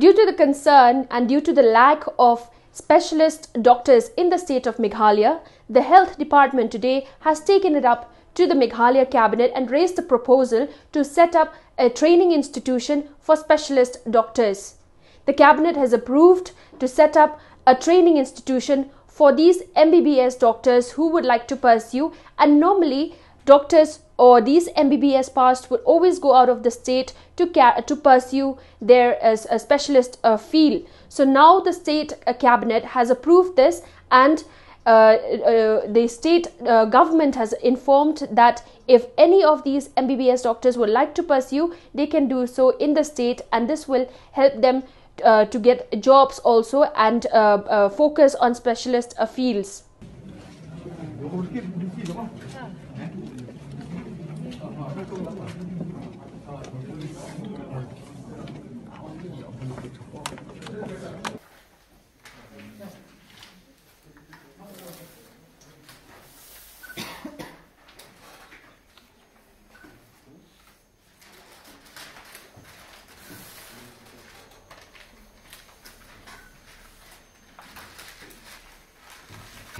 Due to the concern and due to the lack of specialist doctors in the state of Meghalaya, the health department today has taken it up to the Meghalaya cabinet and raised the proposal to set up a training institution for specialist doctors. The cabinet has approved to set up a training institution for these MBBS doctors who would like to pursue and normally doctors or these MBBS passed would always go out of the state to to pursue their as a specialist uh, field. So now the state uh, cabinet has approved this and uh, uh, the state uh, government has informed that if any of these MBBS doctors would like to pursue, they can do so in the state, and this will help them uh, to get jobs also and uh, uh, focus on specialist fields.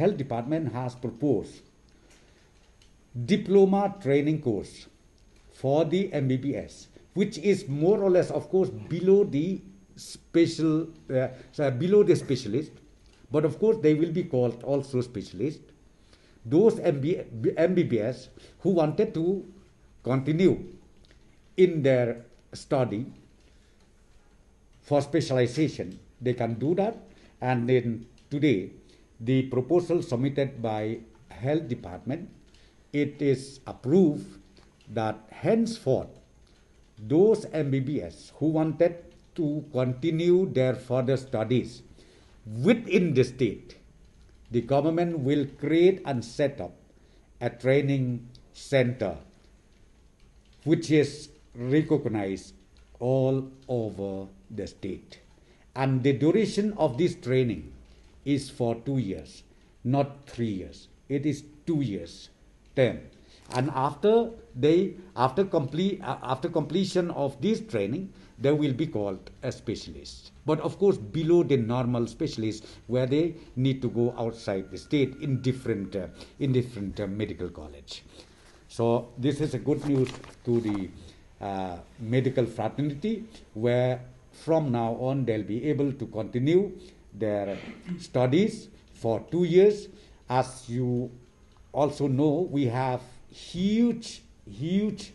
Health department has proposed diploma training course for the MBBS, which is more or less, of course, below the special, uh, below the specialist, but of course they will be called also specialist. Those MB, MBBS who wanted to continue in their study for specialization, they can do that. And then today, the proposal submitted by health department it is approved that henceforth those mbbs who wanted to continue their further studies within the state the government will create and set up a training center which is recognized all over the state and the duration of this training is for two years, not three years. It is two years term. And after they, after complete, after completion of this training, they will be called a specialist. But of course, below the normal specialist, where they need to go outside the state in different, uh, in different uh, medical college. So this is a good news to the uh, medical fraternity, where from now on they'll be able to continue their studies for two years. As you also know, we have huge, huge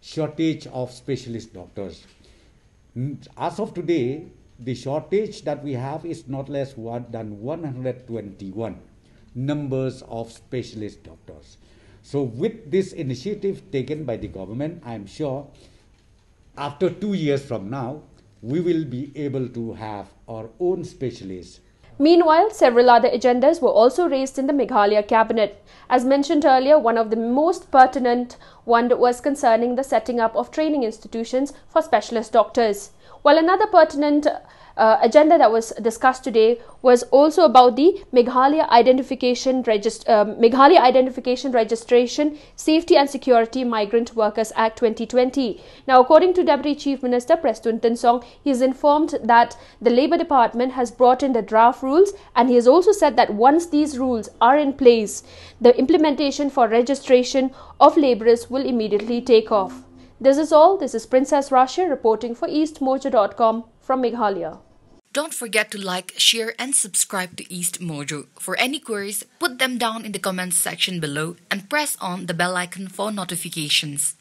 shortage of specialist doctors. Mm, as of today, the shortage that we have is not less than 121 numbers of specialist doctors. So with this initiative taken by the government, I'm sure after two years from now, we will be able to have our own specialists. Meanwhile, several other agendas were also raised in the Meghalaya cabinet. As mentioned earlier, one of the most pertinent one was concerning the setting up of training institutions for specialist doctors. While another pertinent uh, agenda that was discussed today was also about the Meghalaya Identification, Regist uh, Meghalaya Identification Registration Safety and Security Migrant Workers Act 2020. Now, according to Deputy Chief Minister Prestone Tynsong, he is informed that the Labour Department has brought in the draft rules and he has also said that once these rules are in place, the implementation for registration of labourers will immediately take off. This is all. This is Princess Rasha reporting for EastMojo.com from Meghalaya. Don't forget to like, share, and subscribe to East Mojo. For any queries, put them down in the comments section below and press on the bell icon for notifications.